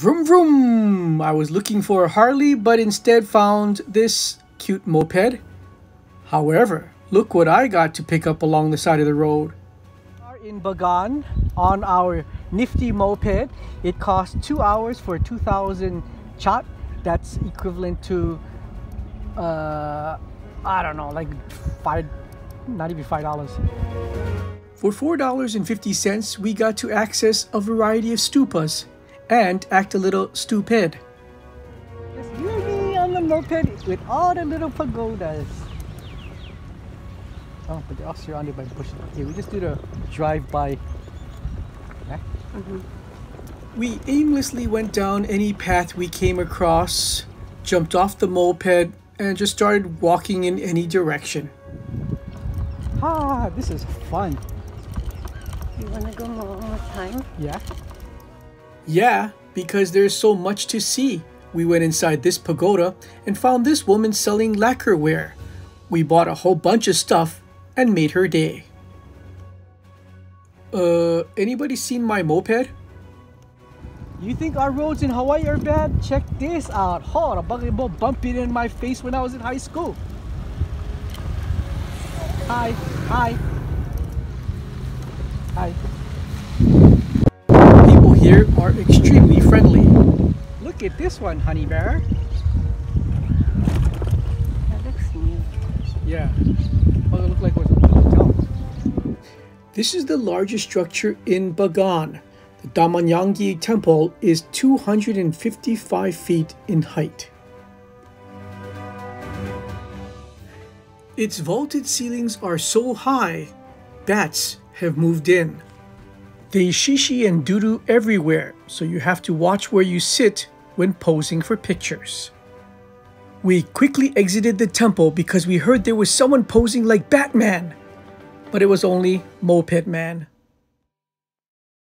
Vroom vroom! I was looking for a Harley, but instead found this cute moped. However, look what I got to pick up along the side of the road. We are in Bagan on our nifty moped. It costs two hours for 2,000 kyat. That's equivalent to, uh, I don't know, like five, not even five dollars. For $4.50, we got to access a variety of stupas and act a little stupid. Just you and me on the moped with all the little pagodas. Oh, but they're all surrounded by bushes. Okay, we just do the drive-by. Mm -hmm. We aimlessly went down any path we came across, jumped off the moped, and just started walking in any direction. Ah, this is fun. You want to go one more time? Yeah. Yeah, because there's so much to see. We went inside this pagoda and found this woman selling lacquerware. We bought a whole bunch of stuff and made her day. Uh, anybody seen my moped? You think our roads in Hawaii are bad? Check this out. Oh, buggy bull bumped in my face when I was in high school. Hi, hi. Hi. Here are extremely friendly. Look at this one, honey bear. That looks new. Yeah. Well, it look like what's hotel. This is the largest structure in Bagan. The Dhammayangyi temple is 255 feet in height. Its vaulted ceilings are so high, bats have moved in. They shishi and doodoo everywhere, so you have to watch where you sit when posing for pictures. We quickly exited the temple because we heard there was someone posing like Batman, but it was only Moped Man.